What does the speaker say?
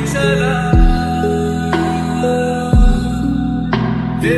pixel love.